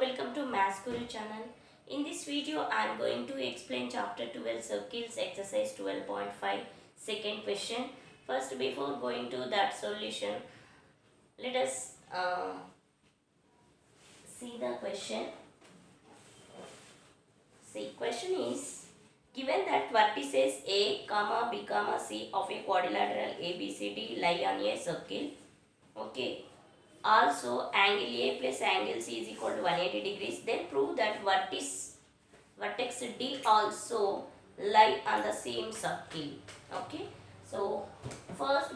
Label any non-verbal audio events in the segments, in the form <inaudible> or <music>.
Welcome to Maths Guru channel. In this video, I am going to explain chapter 12 circles exercise 12.5 second question. First, before going to that solution, let us uh, see the question. See, question is given that vertices A, comma B, comma C of a quadrilateral ABCD lie on a circle. Okay. Also, angle A plus angle C is equal to 180 degrees. Then prove that vertex vertex D also lie on the same circle. Okay. So, first,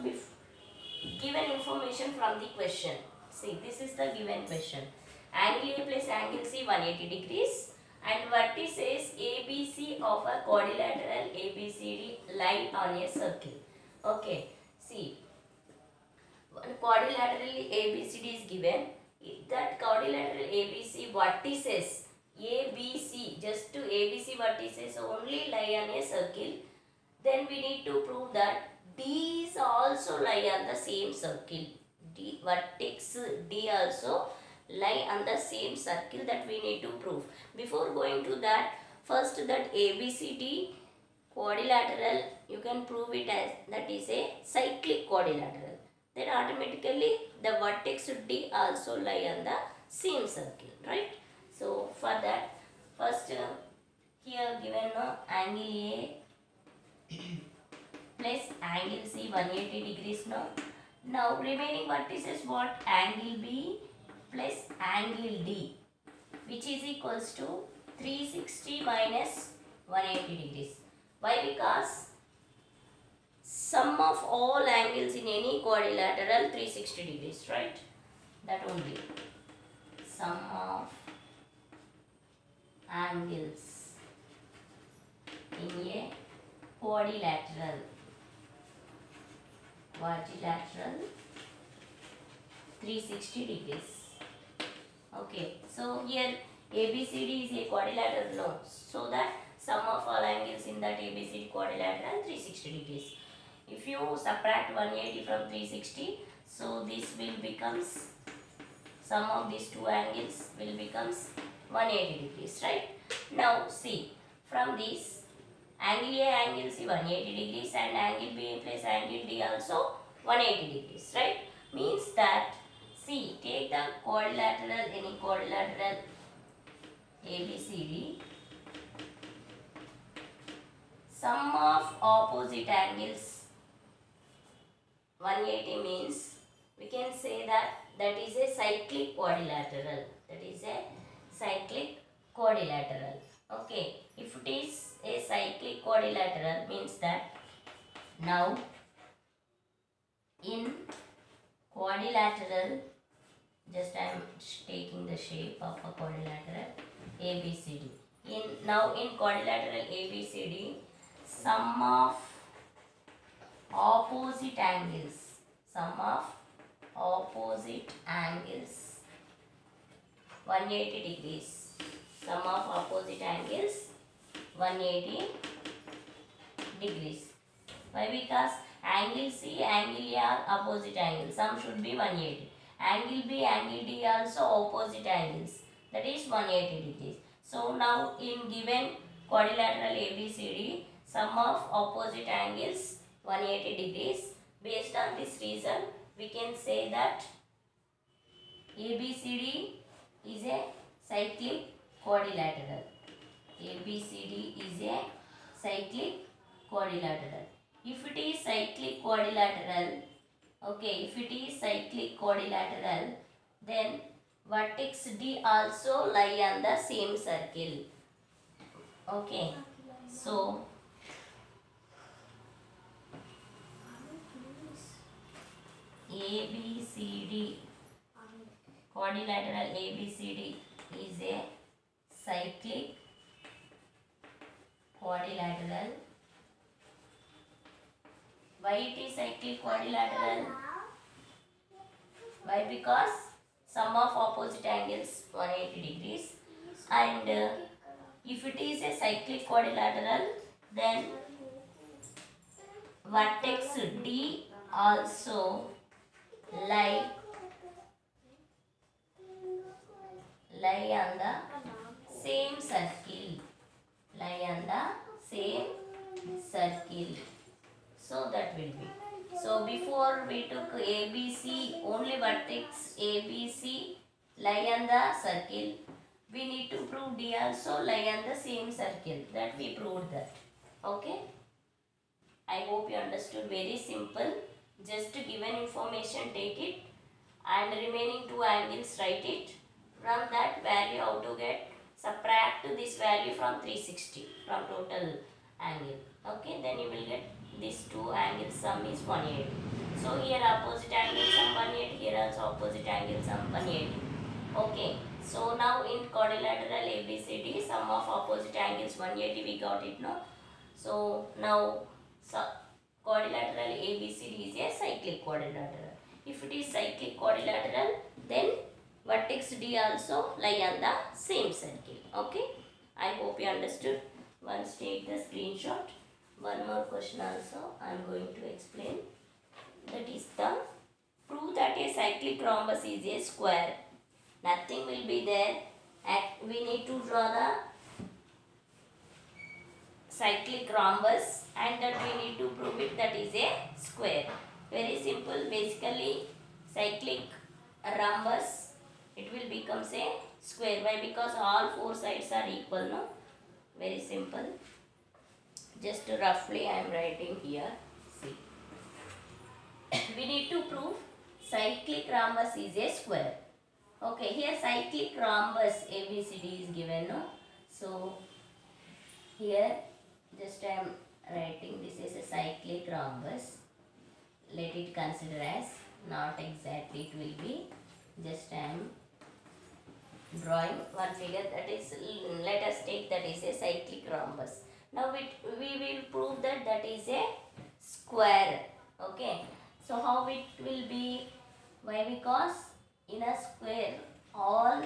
given information from the question. See, this is the given question. Angle A plus angle C 180 degrees and vertices ABC of a quadrilateral ABCD lie on a circle. Okay, see, quadrilateral ABCD is given. If that quadrilateral ABC vertices ABC, just to ABC vertices only lie on a circle, then we need to prove that D is also lie on the same circle. D vertex D also lie on the same circle that we need to prove. Before going to that, first that ABCD quadrilateral, you can prove it as that is a cyclic quadrilateral. Then automatically the vertex D also lie on the same circle, right? So for that, first uh, here given uh, angle A <coughs> plus angle C 180 degrees now. Now remaining vertices what? Angle B plus angle D which is equals to 360 minus 180 degrees. Why? Because sum of all angles in any quadrilateral 360 degrees, right? That only. Sum of angles in a quadrilateral quadrilateral 360 degrees. Okay, so here ABCD is a quadrilateral no. So that sum of all angles in that ABCD quadrilateral 360 degrees. You subtract 180 from 360, so this will becomes sum of these two angles will becomes 180 degrees, right? Now see from this angle A angle C 180 degrees and angle B plus angle D also 180 degrees, right? Means that see take the quadrilateral any quadrilateral ABCD sum of opposite angles 180 means we can say that that is a cyclic quadrilateral. That is a cyclic quadrilateral. Okay. If it is a cyclic quadrilateral means that now in quadrilateral just I am taking the shape of a quadrilateral ABCD in now in quadrilateral ABCD sum of opposite angles. Sum of opposite angles. 180 degrees. Sum of opposite angles. 180 degrees. Why? Because angle C angle A are opposite angles. Sum should be 180 angle B angle D also opposite angles. That is 180 degrees. So now in given quadrilateral ABCD sum of opposite angles 180 degrees. Based on this reason, we can say that ABCD is a cyclic quadrilateral. ABCD is a cyclic quadrilateral. If it is cyclic quadrilateral, okay, if it is cyclic quadrilateral, then vertex D also lie on the same circle. Okay, so ABCD quadrilateral ABCD is a cyclic quadrilateral. Why it is cyclic quadrilateral? Why? Because sum of opposite angles 180 degrees and uh, if it is a cyclic quadrilateral then vertex D also lie lie on the same circle. Lie on the same circle. So that will be. So before we took abc only vertex abc lie on the circle. We need to prove d also lie on the same circle. That we proved that. Okay? I hope you understood. Very simple just given information take it and remaining two angles write it. From that value how to get subtract this value from 360 from total angle. Okay then you will get these two angles sum is 180 so here opposite angle sum 180 here also opposite angle sum 180 okay so now in quadrilateral abcd sum of opposite angles 180 we got it no? So now so quadrilateral abcd is a cyclic quadrilateral if it is cyclic quadrilateral then vertex D also lie on the same circle. Okay. I hope you understood. Once take the screenshot. One more question also I am going to explain. That is the prove that a cyclic rhombus is a square. Nothing will be there. We need to draw the cyclic rhombus and that we need to prove it that is a square. Very simple. Basically cyclic rhombus it will become a square. Why? Because all four sides are equal no? Very simple. Just roughly i am writing here see. We need to prove cyclic rhombus is a square. Okay here cyclic rhombus abcd is given no? So here just i am writing this is a cyclic rhombus. Let it consider as not exactly it will be just I am drawing one figure that is let us take that is a cyclic rhombus. Now we, we will prove that that is a square. Okay. So how it will be? Why? Because in a square all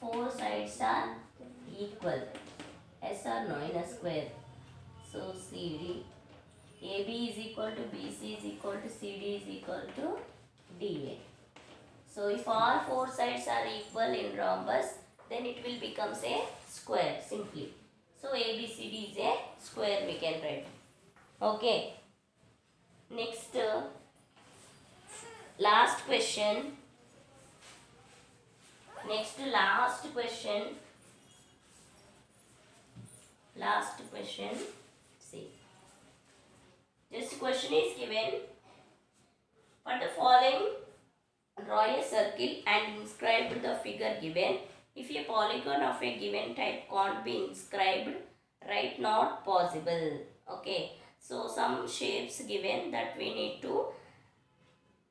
four sides are equal. Yes or no? In a square so cd ab is equal to bc is equal to cd is equal to da so if all four sides are equal in rhombus, then it will become a square simply. So ABCD is a square we can write. Okay. Next, uh, last question. Next last question. Last question. This question is given. For the following Draw a circle and inscribe the figure given. If a polygon of a given type can't be inscribed, write not possible. Okay. So some shapes given that we need to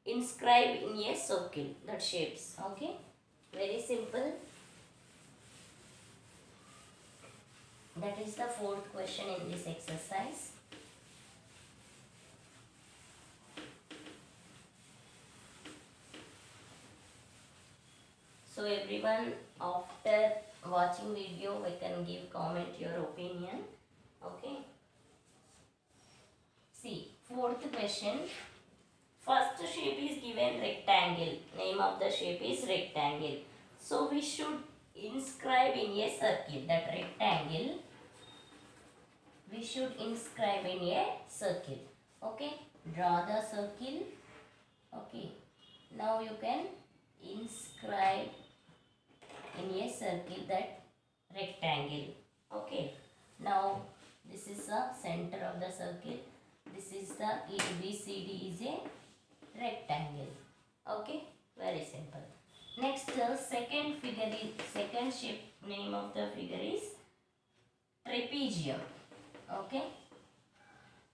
inscribe in a circle. That shapes. Okay. Very simple. That is the fourth question in this exercise. So everyone after watching video we can give comment your opinion. Okay. See fourth question. First shape is given rectangle. Name of the shape is rectangle. So we should inscribe in a circle that rectangle. We should inscribe in a circle. Okay. Draw the circle. Okay. Now you can inscribe in a circle that rectangle. Okay. Now this is the center of the circle. This is the abcd is a rectangle. Okay? Very simple. Next the second figure is second shape name of the figure is trapezium. Okay?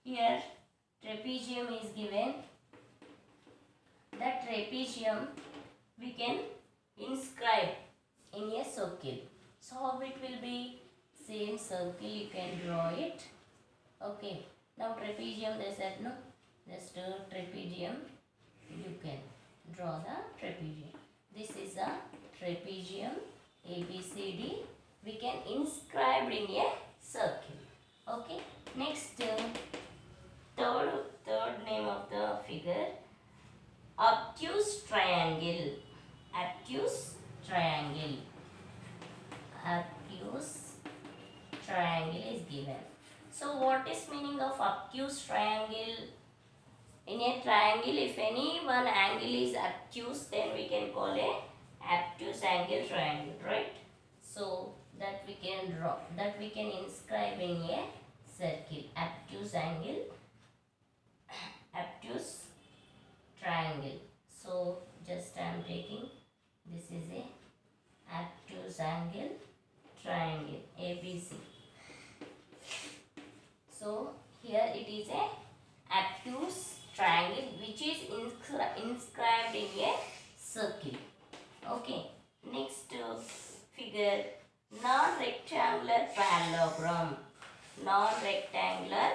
Here trapezium is given. The trapezium we can inscribe in a circle. So how it will be? Same circle you can draw it. Okay. Now trapezium they said no. Just a trapezium you can draw the trapezium. This is a trapezium ABCD. We can inscribe in a circle. Okay. Next uh, third third name of the figure obtuse triangle obtuse triangle given. So what is meaning of obtuse triangle? In a triangle, if any one angle is obtuse, then we can call a obtuse angle triangle, right? So that we can draw, that we can inscribe in a circle, obtuse angle, <coughs> obtuse triangle. So just I am taking, this is a obtuse angle triangle, ABC. So here it is a obtuse triangle which is inscri- inscribed in a circle. Okay. Next uh, figure non-rectangular parallelogram. Non-rectangular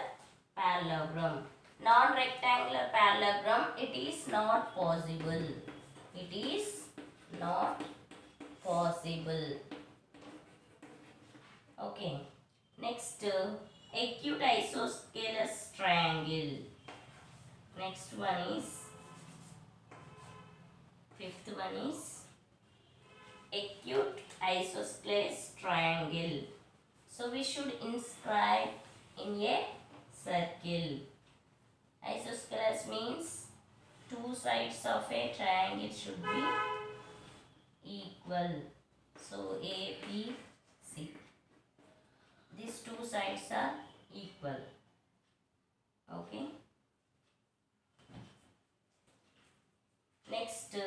parallelogram. Non-rectangular parallelogram it is not possible. It is not possible. Okay. Next uh, acute isosceles triangle. Next one is fifth one is acute isosceles triangle. So we should inscribe in a circle. Isosceles means two sides of a triangle should be equal. So A, B, C. These two sides are equal. Okay. Next,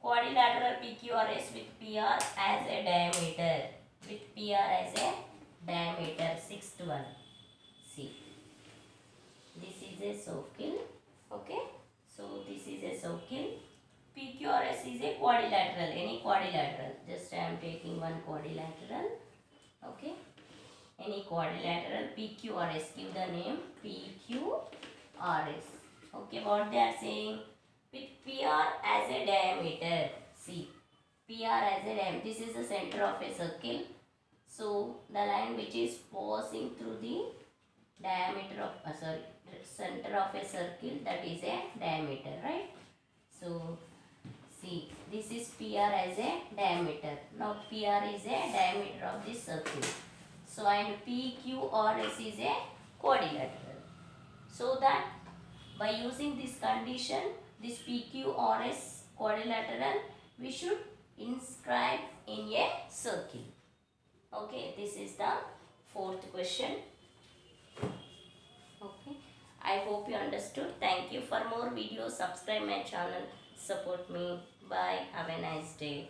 quadrilateral PQRS with PR as a diameter. With PR as a diameter. Sixth one. See. This is a circle. Okay. So this is a circle. PQRS is a quadrilateral. Any quadrilateral. Just I am taking one quadrilateral. Okay. Any quadrilateral PQRS. Give the name PQRS. Okay. What they are saying? With PR as a diameter. See, PR as a diameter. This is the center of a circle. So, the line which is passing through the diameter of, uh, sorry, center of a circle that is a diameter, right? So, see, this is PR as a diameter. Now, PR is a diameter of this circle. So, and PQRS is a quadrilateral. So that by using this condition, this PQRS quadrilateral, we should inscribe in a circle. Okay, this is the fourth question. Okay, I hope you understood. Thank you for more videos. Subscribe my channel. Support me. Bye. Have a nice day.